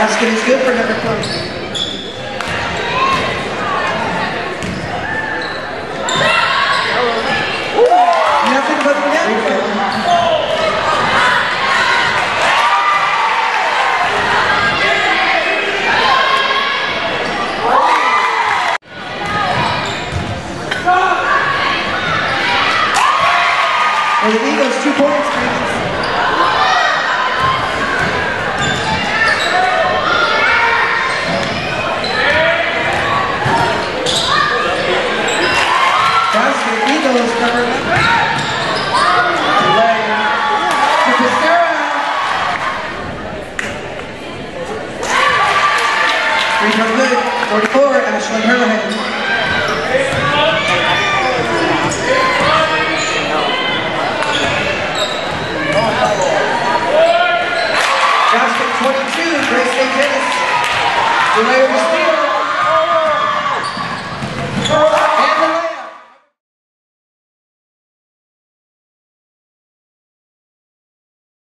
Basket is good for number 20. Nothing but net. For the Eagles, two points. Throw good. 44, Ashlyn Hurley. Basket 22, Grace St. Dennis. Receive.